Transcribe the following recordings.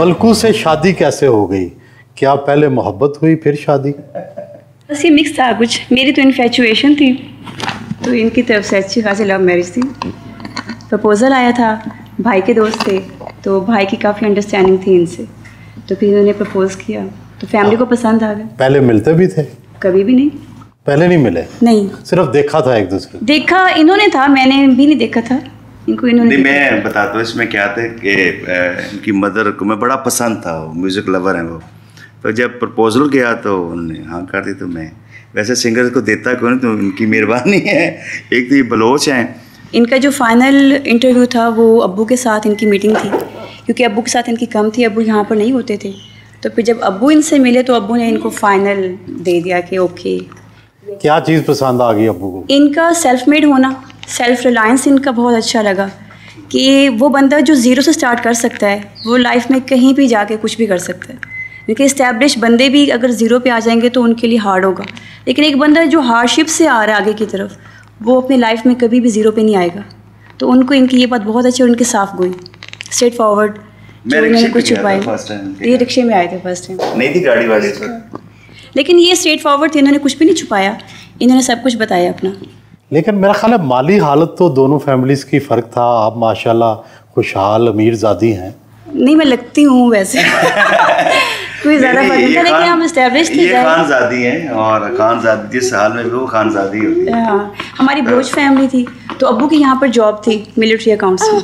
मलकू से शादी कैसे हो गई? क्या पहले मोहब्बत हुई फिर शादी? बस ये मिक्स था कुछ। मेरी तो इन्फेचुएशन थी। तो इनकी तरफ़ से अच्छी खासी लव मैरिज थी। प्रपोज़ल आया था भाई के दोस्त थे तो भाई की काफ़ी अंडरस्टैंडिंग थी इनसे। तो फिर इन्होंने प्रपोज़ किया। तो फैमिली को पसंद आ गया। पहले मिलते भी थे? कभी भी नहीं। पहले नहीं मिले? नहीं। सिर्फ़ देखा था एक दूसरे देखा इन्होंने था मैंने भी नहीं देखा था। इनको इन्होंने नहीं मैं बताता हूँ इसमें क्या था कि इनकी मदर को मैं बड़ा पसंद था वो म्यूज़िक लवर हैं वो। तो जब प्रपोजल किया तो उन्होंने हाँ कर दी तो मैं। वैसे सिंगर को देता कौन तो इनकी मेहरबानी है। एक तो ये बलोच हैं। इनका जो फाइनल इंटरव्यू था वो अब्बू के साथ इनकी मीटिंग थी। क्योंकि अबू के साथ इनकी कम थी अब्बू यहाँ पर नहीं होते थे। तो फिर जब अब्बू इनसे मिले तो अबू ने इनको फाइनल दे दिया कि ओके। क्या चीज़ पसंद आ गई अब्बू को? इनका सेल्फ मेड होना। सेल्फ रिलायंस इनका बहुत अच्छा लगा कि वो बंदा जो ज़ीरो से स्टार्ट कर सकता है वो लाइफ में कहीं भी जाके कुछ भी कर सकता है। क्योंकि इस्टेब्लिश बंदे भी अगर ज़ीरो पे आ जाएँगे तो उनके लिए हार्ड होगा। लेकिन एक बंदा जो हार्डशिप से आ रहा है आगे की तरफ़ वो अपनी लाइफ में कभी भी ज़ीरो पे नहीं आएगा। तो उनको इनकी ये बात बहुत अच्छी और उनकी साफ़ गोई स्ट्रेट फॉरवर्ड कुछ छुपाई ये रिक्शे में आए थे फ़र्स्ट टाइम नहीं थी गाड़ी वाली? लेकिन ये स्ट्रेट फॉरवर्ड थे इन्होंने कुछ भी नहीं छुपाया। इन्होंने सब कुछ बताया अपना। लेकिन मेरा ख्याल है माली हालत तो दोनों फैमिलीज़ की फ़र्क था। आप माशाल्लाह खुशहाल अमीर ज़ादी हैं। नहीं मैं लगती हूँ वैसे। कोई ज़्यादा फ़र्क नहीं लेकिन हम इस्टेब्लिश थे ये खानजादी हैं और खानजादी जिस हाल में भी वो खानजादी होती है। हाँ हमारी बोझ फैमिली थी। तो अब्बू की यहाँ पर जॉब थी मिलिट्री अकाउंट्स में।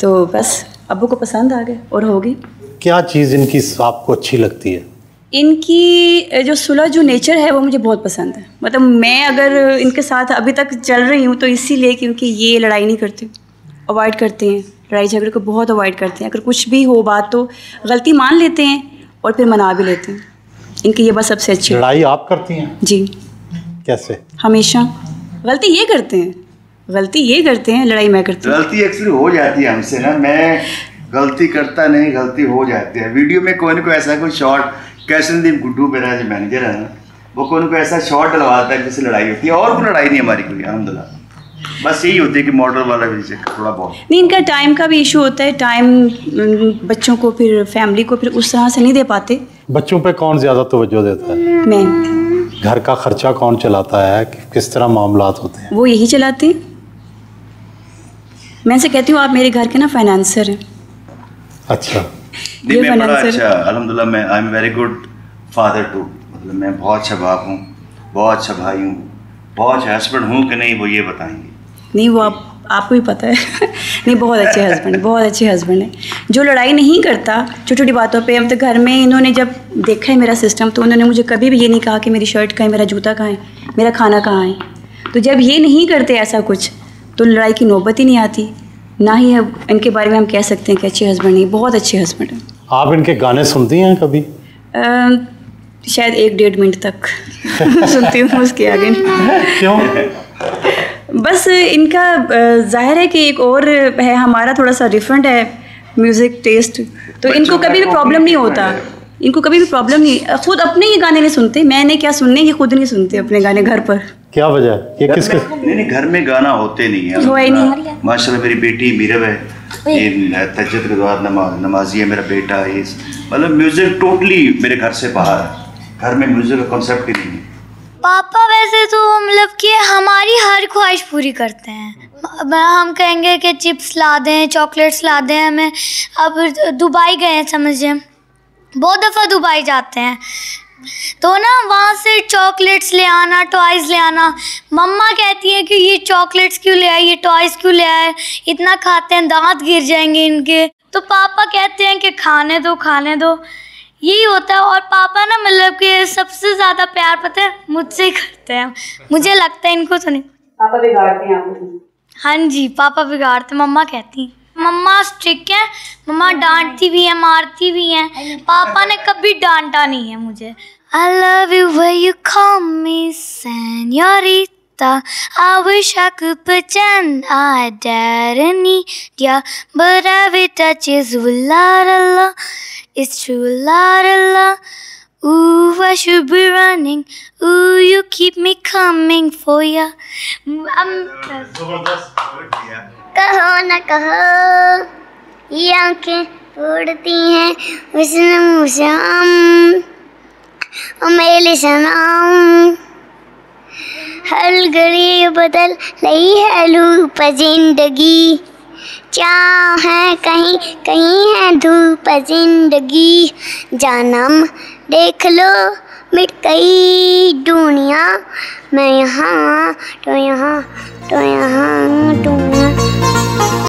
तो बस अबू को पसंद आ गए और होगी। क्या चीज़ इनकी आपको अच्छी लगती है? इनकी जो सुलह जो नेचर है वो मुझे बहुत पसंद है। मतलब मैं अगर इनके साथ अभी तक चल रही हूँ तो इसीलिए क्योंकि ये लड़ाई नहीं करते। अवॉइड करते हैं। लड़ाई झगड़े को बहुत अवॉइड करते हैं। अगर कुछ भी हो बात तो गलती मान लेते हैं और फिर मना भी लेते हैं। इनकी ये बात सबसे अच्छी। लड़ाई आप करती हैं? जी। कैसे? हमेशा। गलती ये करते हैं। गलती ये करते हैं लड़ाई मैं करती हूँ। गलती एक्चुअली हो जाती है हमसे ना। मैं गलती करता नहीं गलती हो जाती है। वीडियो में कोई ना कोई ऐसा कोई शॉट कैशनदीप गुड्डू मेरा जो मैनेजर है ना वो कोई ना कोई ऐसा शॉट डलवाता है जिससे लड़ाई होती है और कोई लड़ाई नहीं हमारी कोई अलहमदिल्ला बस यही होती है कि मॉडल वाला भी थोड़ा बहुत। नहीं इनका टाइम का भी इशू होता है टाइम बच्चों को फिर फैमिली को फिर उस तरह से नहीं दे पाते। बच्चों पे कौन ज़्यादा तवज्जो देता है? मैं। घर का खर्चा कौन चलाता है? कि- किस तरह मामला होते हैं? वो यही चलाते हैं। मैं से कहती हूँ आप मेरे घर के ना फाइनेंसर हैं। अच्छा। ये मैं बड़ा अच्छा अल्हम्दुलिल्लाह मैं I am very good father too मतलब मैं बहुत अच्छा बाप हूँ बहुत अच्छा भाई हूँ बहुत अच्छा हस्बैंड हूँ कि नहीं वो ये बताएँगे। नहीं वो आप आपको भी पता है। नहीं बहुत अच्छे हस्बैंड बहुत अच्छे हस्बैंड हैं। जो लड़ाई नहीं करता छोटी छोटी बातों पे अब तो घर में इन्होंने जब देखा है मेरा सिस्टम तो उन्होंने मुझे कभी भी ये नहीं कहा कि मेरी शर्ट कहाँ है मेरा जूता कहाँ है मेरा खाना कहाँ है। तो जब ये नहीं करते ऐसा कुछ तो लड़ाई की नौबत ही नहीं आती। ना ही इनके बारे में हम कह सकते हैं कि अच्छे हस्बैंड नहीं बहुत अच्छे हस्बैंड हैं। आप इनके गाने सुनती हैं कभी? अ, शायद एक डेढ़ मिनट तक सुनती हूँ उसके आगे। क्यों? बस इनका ज़ाहिर है कि एक और है हमारा थोड़ा सा डिफरेंट है म्यूज़िक टेस्ट तो इनको कभी भी प्रॉब्लम नहीं होता। इनको कभी भी प्रॉब्लम नहीं खुद अपने ही गाने नहीं सुनते मैंने क्या सुनने ये खुद नहीं सुनते अपने गाने घर पर। क्या वजह? है ये घर किसके? में- नहीं नहीं घर में गाना होते नहीं है। ही। माशाल्लाह मेरी बेटी मीरब है ये तजद के द्वारा नमा, नमाजी है मेरा बेटा ये मतलब म्यूज़िक टोटली मेरे घर से बाहर है। घर में म्यूज़िक का कॉन्सेप्ट ही नहीं है। पापा वैसे तो मतलब कि हमारी हर ख्वाहिश पूरी करते हैं। हम कहेंगे कि चिप्स ला दें चॉकलेट्स ला दें हमें अब दुबई गए हैं समझिए। बहुत दफ़ा दुबई जाते हैं। तो ना वहाँ से चॉकलेट्स ले आना टॉयज़ ले आना। मम्मा कहती है कि ये चॉकलेट्स क्यों ले आए ये टॉयज़ क्यों ले आए? इतना खाते हैं दांत गिर जाएँगे इनके। तो पापा कहते हैं कि खाने दो खाने दो। यही होता है और पापा ना मतलब कि सबसे ज़्यादा प्यार पता है मुझसे ही करते हैं। मुझे लगता है इनको तो नहीं। पापा बिगाड़ते हैं आपको? हाँ जी पापा बिगाड़ते मम्मा कहती हैं। मम्मा स्ट्रिक है मम्मा डांटती भी है मारती भी हैं। पापा ने कभी डांटा नहीं है मुझे। I love you when you call me senorita I wish I could pretend I didn't need ya But every touch is ooh la la la It's true la la la Ooh, I should be running. Ooh, you keep me coming for ya. I'm कहो न कहो ये आंखें उड़ती हैं उसनम शाम ओ मेरे सनाम हर घड़ी बदल रही है लूप ज़िंदगी क्या है कहीं कहीं है धूप ज़िंदगी जानम देख लो, मिट गई दुनिया। मैं यहाँ तो यहाँ तो यहाँ तो यहाँ।